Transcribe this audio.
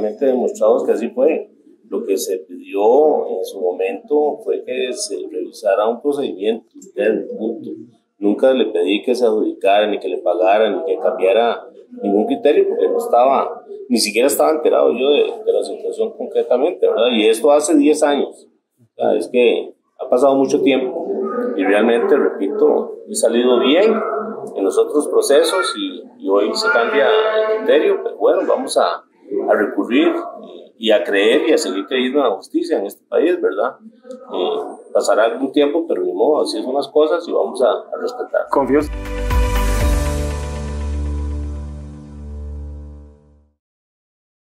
demostrados que así fue. Lo que se pidió en su momento fue que se revisara un procedimiento punto. Nunca le pedí que se adjudicara, ni que le pagara, ni que cambiara ningún criterio, porque no estaba, ni siquiera estaba enterado yo de, de la situación concretamente, ¿verdad? Y esto hace 10 años. es que ha pasado mucho tiempo y realmente, repito, he salido bien en los otros procesos y, y hoy se cambia el criterio, pero bueno, vamos a, a recurrir y, a creer y a seguir creyendo en la justicia en este país, ¿verdad? Eh, pasará algún tiempo, pero ni modo, así son las cosas y vamos a, a respetar. Confío.